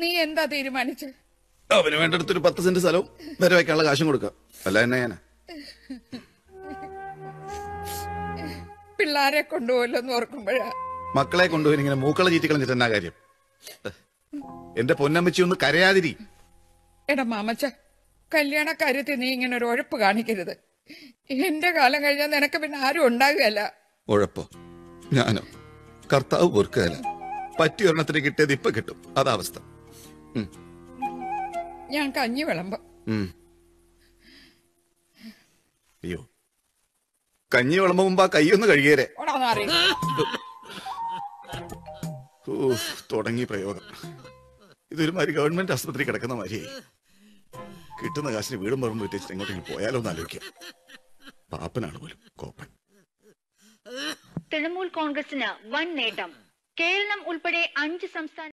നീ എന്താ തീരുമാനിച്ചു? അവന് വേണ്ടടുത്തൊരു പത്ത് സെന്റ് സ്ഥലവും വരെ വയ്ക്കാനുള്ള കാശും കൊടുക്കാം. അല്ല എന്നെ ഞാനാ? പിള്ളാരെ കൊണ്ടുപോയില്ലെന്ന് ഓർക്കുമ്പോഴാ. മക്കളെ കൊണ്ടുപോയി ഇങ്ങനെ മൂക്കളെ ചീറ്റി കളഞ്ഞിട്ട് എന്നാ കാര്യം? എന്റെ പൊന്നമ്മച്ചി ഒന്ന് കരയാതിരി. എടാ മാമച്ച കല്യാണ കാര്യത്തിൽ നീ ഇങ്ങനെ ഒരു ഉഴപ്പ് കാണിക്കരുത്. എന്റെ കാലം കഴിഞ്ഞാൽ നിനക്ക് പിന്നെ ആരും ഉണ്ടാകുകയല്ല. ഉഴപ്പോ ഞാനോ? കർത്താവ് പൊറുക്കുകയല്ല. പറ്റിയ ഒരെണ്ണത്തിന് കിട്ടിയത് ഇപ്പൊ കിട്ടും. അതാ അവസ്ഥ. ഉം, ഞാൻ കഞ്ഞി വിളമ്പ. അയ്യോ. കഞ്ഞി വിളമ്പ മുമ്പ് ആ കൈയൊന്ന് കഴുകിയേരെ. തുടങ്ങി പ്രയോഗം. ഇതൊരു മാതിരി ഗവൺമെന്റ് ആശുപത്രി കിടക്കുന്ന മാതിരിയായി. കിട്ടുന്ന കാശിന് വീടും പറമ്പ് വിറ്റിച്ചിട്ട് എങ്ങോട്ടെങ്കിലും പോയാലോ എന്ന് ആലോചിക്കാം. പാപ്പനാണ് പോലും കോപ്പൻ. തൃണമൂൽ കോൺഗ്രസിന് വൻ നേട്ടം. കേരളം ഉൾപ്പെടെ അഞ്ച് സംസ്ഥാന